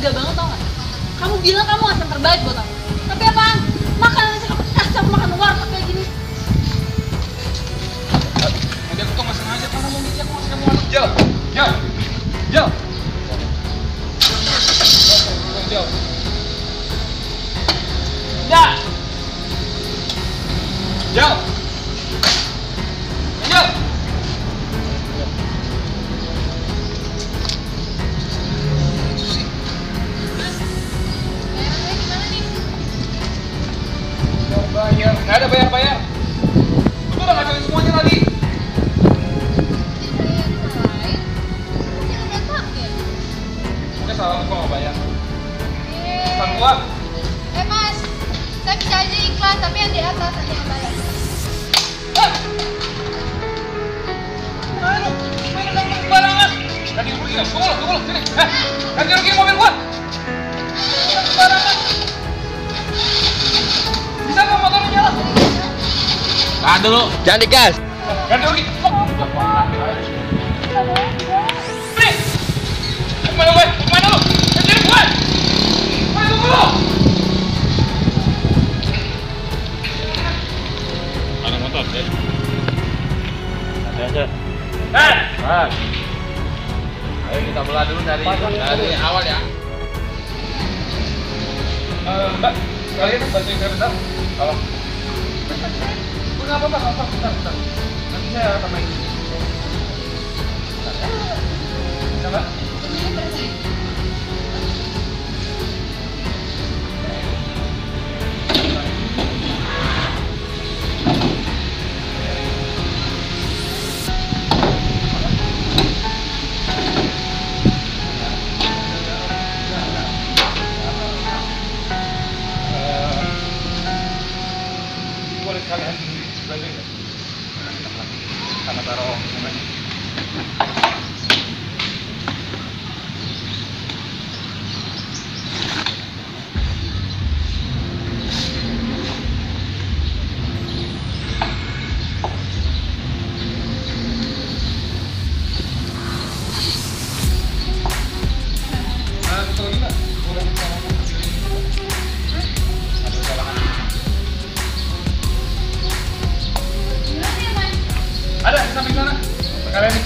tega banget tau gak? Kamu bilang kamu ngasih yang terbaik buat aku. Tapi apaan? Makanan aja kamu kasih aku makan warna kayak gini. Nanti aku tuh gak sengaja karena mau ngisi aku masih kamu warteg. Jauh. Ada bayar bayar. Lu udah ngacoin semuanya tadi. Udah. Udah salah kok nggak bayar. Eh. Pesan gua. Eh mas, saya bisa aja ikhlas, tapi yang di atas aja yang bayar. Eh. Mana? Mana kamu sembarangan? Rugi ya? Tunggu lu, tunggu lu, sini. Eh, ganti Tahan dulu. Jangan digas. Ganti rugi. Nih. Ke mana gue? Ke mana lu? Ganti gue. Gue tunggu lu. Ada motor, ya? Ada aja. Eh, Mas. Ayo kita belah dulu dari dari awal ya. eh, Mbak, kalian bantuin saya bentar. Tolong. Nggak apa-apa, nggak apa-apa. Bentar, bentar. Nanti saya tambahin. Bentar,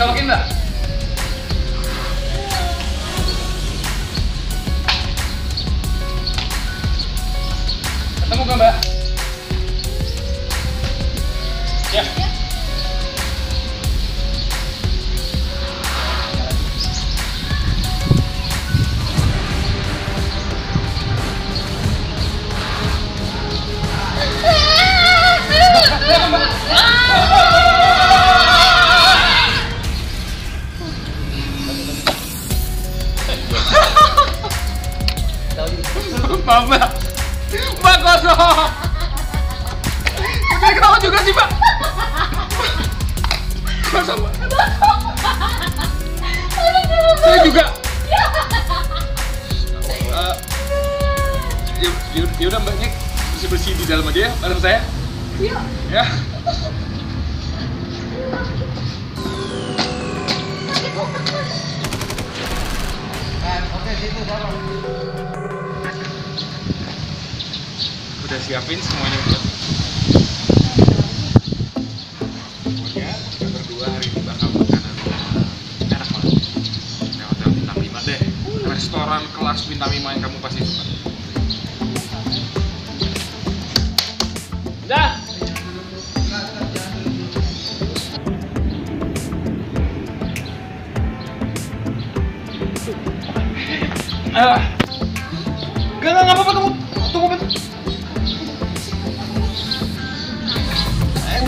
Dicolokin nggak? Ketemu nggak mbak? Ya. Ya. Mbak mbak, mbak kosong. Jadi kenapa juga sih mbak? Kosong mbak. Saya juga. Eh, ya, ya, ya udah mbaknya bersih bersih di dalam aja ya, bareng saya. Yuk. Ya. Udah siapin semuanya buat ini bakal makanan enak banget. Kayak hotel bintang 5 deh. Restoran kelas bintang 5 yang kamu pasti suka. Dah. Ah. Gak, gak, gak apa-apa,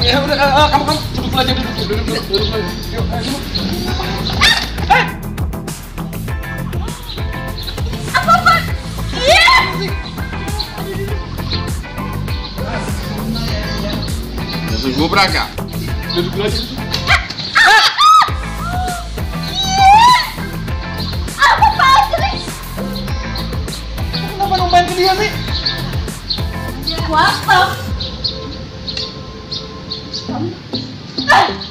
Ya udah, eh, eh, kamu kamu duduk dulu aja duduk, duduk, duduk, duduk, duduk, duduk. Yuk, eh, duduk. Apa apa? Iya. Musuh gue beraka. Duduk dulu aja. Kenapa numpain ke dia sih? Jauh.